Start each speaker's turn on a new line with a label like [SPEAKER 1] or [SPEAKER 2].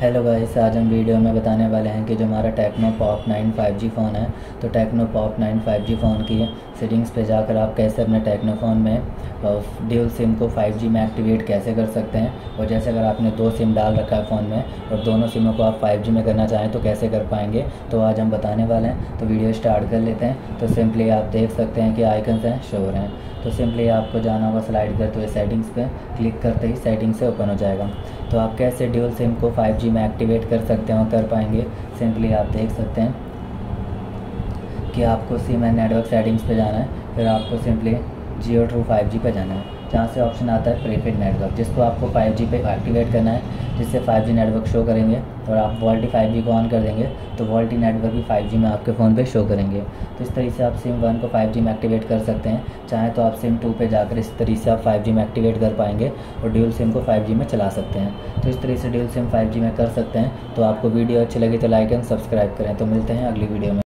[SPEAKER 1] Hello guys आज हम video में बताने वाले हैं कि जो हमारा टेक्नो पॉप 9 5G फ़ोन है तो टेक्नो पॉप 9 5G फ़ोन की सेटिंग्स पे जाकर आप कैसे अपने टेक्नो फ़ोन में ड्यूल सिम को 5G में एक्टिवेट कैसे कर सकते हैं? और जैसे अगर आपने दो सिम डाल रखा है फ़ोन में, और दोनों सिमों को आप 5G में करना चाहें तो कैसे कर पाएँगे? तो आज हम बताने वाले हैं। तो वीडियो स्टार्ट कर लेते हैं। तो सिंपली आप देख सकते हैं कि आइकन्स हैं शोर हैं तो सिंपली आपको जाना होगा स्लाइड करते हुए सेटिंग्स पे क्लिक करते ही सेटिंग से ओपन हो जाएगा। तो आप कैसे ड्यूल सिम को 5G में एक्टिवेट कर सकते हैं और कर पाएँगे। सिंपली आप देख सकते हैं कि आपको सिम एंड नेटवर्क सेटिंग्स पे जाना है, फिर आपको simply Jio true five G पे जाना है। जहाँ से ऑप्शन आता है प्रीपेड नेटवर्क जिसको आपको 5G पे एक्टिवेट करना है, जिससे 5G नेटवर्क शो करेंगे और आप वॉल्टी 5G को ऑन कर देंगे तो वॉल्टी नेटवर्क भी 5G में आपके फ़ोन पे शो करेंगे। तो इस तरीके से आप सिम वन को 5G में एक्टिवेट कर सकते हैं। चाहे तो आप सिम टू पे जाकर इस तरीके से आप 5G में एक्टिवेट कर पाएँगे और ड्यूल सिम को 5G में चला सकते हैं। तो इस तरीके से ड्यूल सिम 5G में कर सकते हैं। तो आपको वीडियो अच्छी लगी तो लाइक एंड सब्सक्राइब करें। तो मिलते हैं अगली वीडियो में।